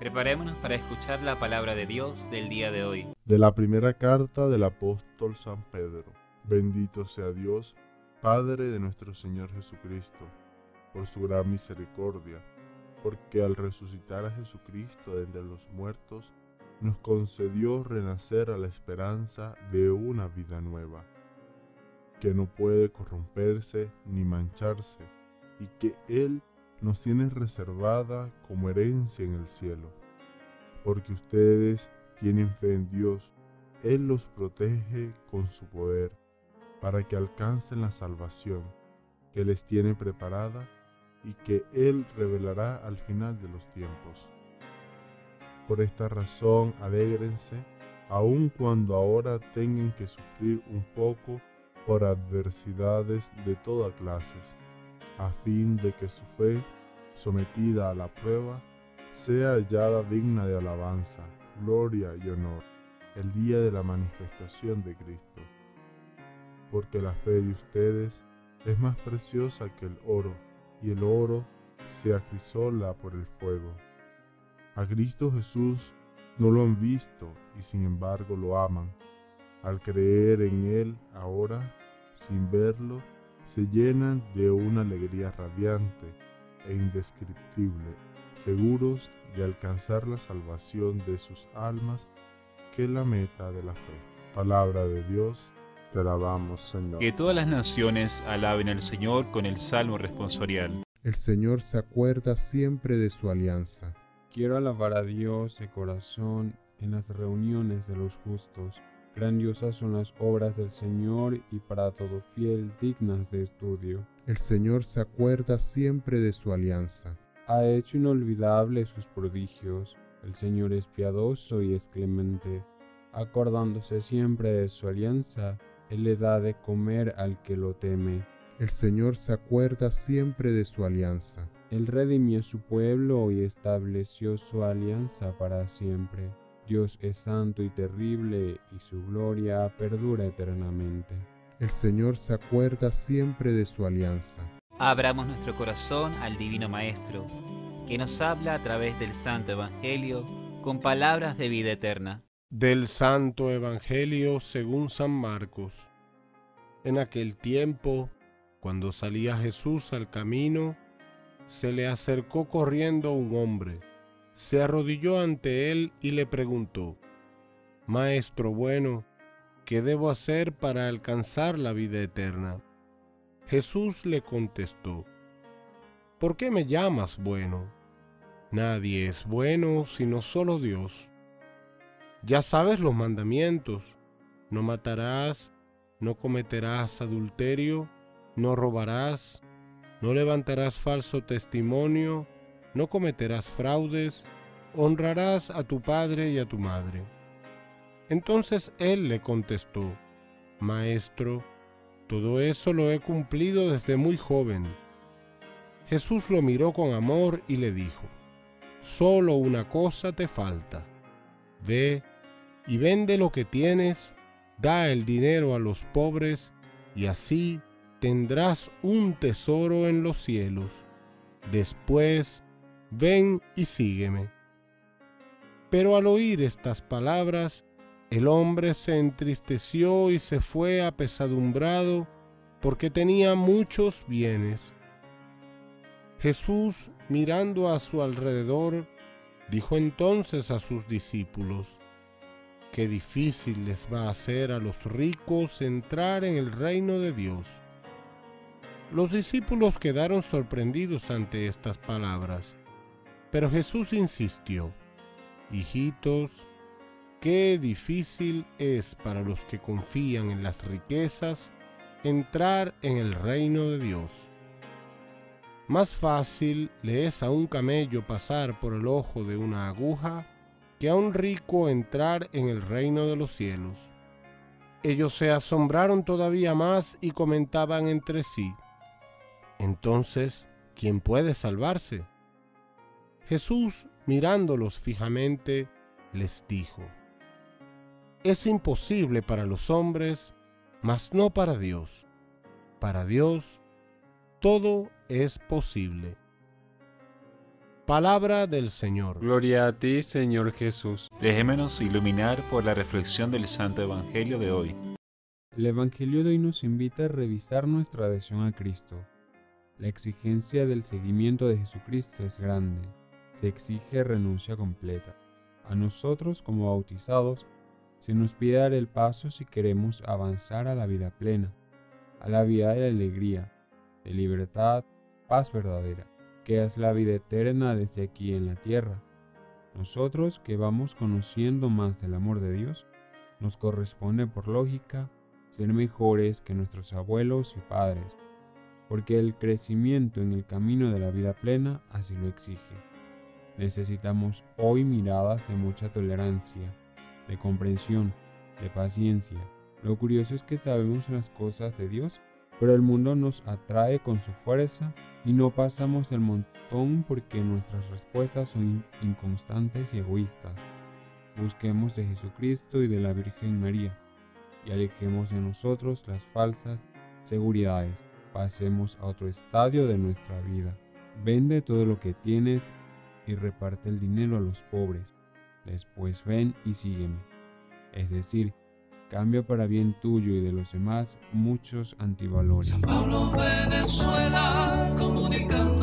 Preparémonos para escuchar la palabra de Dios del día de hoy. De la primera carta del apóstol San Pedro. Bendito sea Dios, Padre de nuestro Señor Jesucristo, por su gran misericordia, porque al resucitar a Jesucristo de entre los muertos, nos concedió renacer a la esperanza de una vida nueva, que no puede corromperse ni mancharse, y que Él nos tiene reservada como herencia en el cielo, porque ustedes tienen fe en Dios, Él los protege con su poder, para que alcancen la salvación que les tiene preparada y que Él revelará al final de los tiempos. Por esta razón, alégrense, aun cuando ahora tengan que sufrir un poco por adversidades de toda clase a fin de que su fe, sometida a la prueba, sea hallada digna de alabanza, gloria y honor el día de la manifestación de Cristo. Porque la fe de ustedes es más preciosa que el oro, y el oro se acrisola por el fuego. A Cristo Jesús no lo han visto y sin embargo lo aman. Al creer en Él ahora, sin verlo, se llenan de una alegría radiante e indescriptible, seguros de alcanzar la salvación de sus almas, que es la meta de la fe. Palabra de Dios, te alabamos Señor. Que todas las naciones alaben al Señor con el salmo responsorial. El Señor se acuerda siempre de su alianza. Quiero alabar a Dios de corazón en las reuniones de los justos Grandiosas son las obras del Señor y para todo fiel dignas de estudio. El Señor se acuerda siempre de su alianza. Ha hecho inolvidables sus prodigios. El Señor es piadoso y es clemente. Acordándose siempre de su alianza, Él le da de comer al que lo teme. El Señor se acuerda siempre de su alianza. Él redimió su pueblo y estableció su alianza para siempre. Dios es santo y terrible y su gloria perdura eternamente. El Señor se acuerda siempre de su alianza. Abramos nuestro corazón al Divino Maestro, que nos habla a través del Santo Evangelio con palabras de vida eterna. Del Santo Evangelio según San Marcos. En aquel tiempo, cuando salía Jesús al camino, se le acercó corriendo un hombre se arrodilló ante él y le preguntó, Maestro bueno, ¿qué debo hacer para alcanzar la vida eterna? Jesús le contestó, ¿por qué me llamas bueno? Nadie es bueno sino solo Dios. Ya sabes los mandamientos, no matarás, no cometerás adulterio, no robarás, no levantarás falso testimonio, no cometerás fraudes, honrarás a tu padre y a tu madre. Entonces él le contestó, Maestro, todo eso lo he cumplido desde muy joven. Jesús lo miró con amor y le dijo, Solo una cosa te falta. Ve y vende lo que tienes, da el dinero a los pobres, y así tendrás un tesoro en los cielos. Después, ven y sígueme. Pero al oír estas palabras, el hombre se entristeció y se fue apesadumbrado porque tenía muchos bienes. Jesús, mirando a su alrededor, dijo entonces a sus discípulos, Qué difícil les va a ser a los ricos entrar en el reino de Dios. Los discípulos quedaron sorprendidos ante estas palabras. Pero Jesús insistió, Hijitos, qué difícil es para los que confían en las riquezas entrar en el reino de Dios. Más fácil le es a un camello pasar por el ojo de una aguja que a un rico entrar en el reino de los cielos. Ellos se asombraron todavía más y comentaban entre sí, entonces, ¿quién puede salvarse? Jesús, mirándolos fijamente, les dijo, Es imposible para los hombres, mas no para Dios. Para Dios todo es posible. Palabra del Señor. Gloria a ti, Señor Jesús. Dejémonos iluminar por la reflexión del Santo Evangelio de hoy. El Evangelio de hoy nos invita a revisar nuestra adhesión a Cristo. La exigencia del seguimiento de Jesucristo es grande. Se exige renuncia completa. A nosotros como bautizados se nos pide dar el paso si queremos avanzar a la vida plena, a la vida de alegría, de libertad, paz verdadera que es la vida eterna desde aquí en la tierra. Nosotros que vamos conociendo más del amor de Dios, nos corresponde por lógica ser mejores que nuestros abuelos y padres, porque el crecimiento en el camino de la vida plena así lo exige. Necesitamos hoy miradas de mucha tolerancia, de comprensión, de paciencia. Lo curioso es que sabemos las cosas de Dios pero el mundo nos atrae con su fuerza y no pasamos del montón porque nuestras respuestas son inconstantes y egoístas. Busquemos de Jesucristo y de la Virgen María y alejemos de nosotros las falsas seguridades. Pasemos a otro estadio de nuestra vida. Vende todo lo que tienes y reparte el dinero a los pobres. Después ven y sígueme. Es decir, cambia para bien tuyo y de los demás muchos antivalores. San Pablo, Venezuela, comunicando.